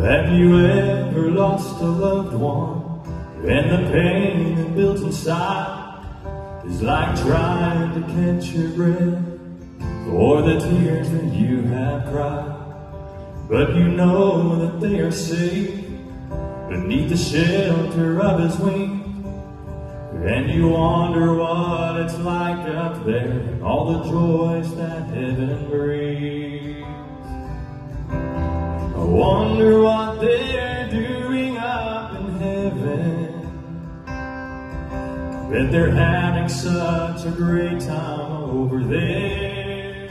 Have you ever lost a loved one? And the pain that builds inside is like trying to catch your breath for the tears that you have cried. But you know that they are safe beneath the shelter of his wings. And you wonder what it's like up there, all the joys that heaven brings. Bet they're having such a great time over there.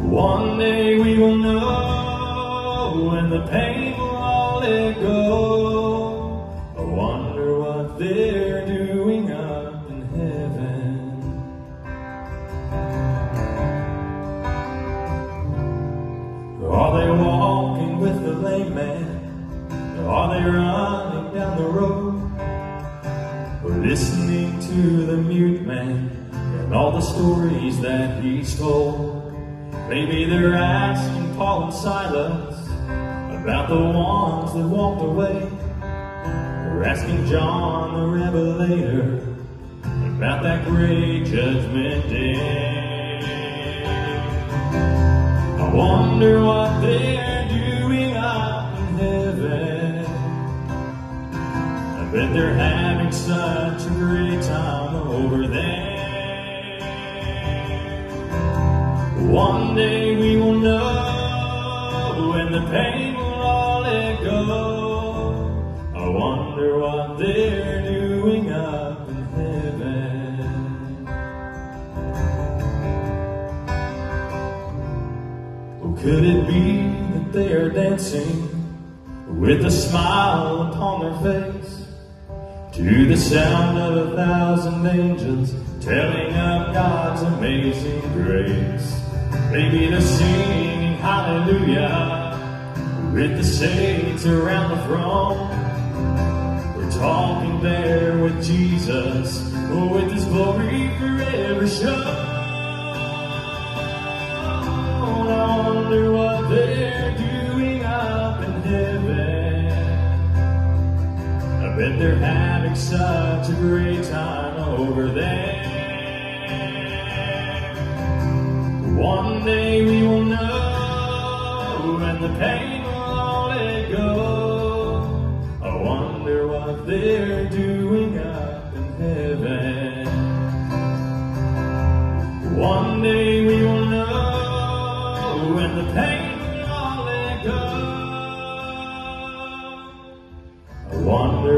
One day we will know, and the pain will all let go. I wonder what they're doing up in heaven. Are they walking with the lame man? Are they running down the road? Listening to the mute man and all the stories that he's told? Maybe they're asking Paul and Silas about the ones that walked away. They're asking John the Revelator about that great judgment day. I wonder what they're doing Bet they're having such a great time over there. One day we will know, and the pain will all let go. I wonder what they're doing up in heaven. Oh, could it be that they are dancing with a smile upon their face to the sound of a thousand angels telling of God's amazing grace? Maybe they're singing hallelujah with the saints around the throne. We're talking there with Jesus, oh, with His glory forever shown. I wonder what they're doing up in heaven. I bet they're having such a great time over there. One day we will know, and the pain will all let go. I wonder what they're doing up in heaven. One day we will know, and the pain will all let go. I wonder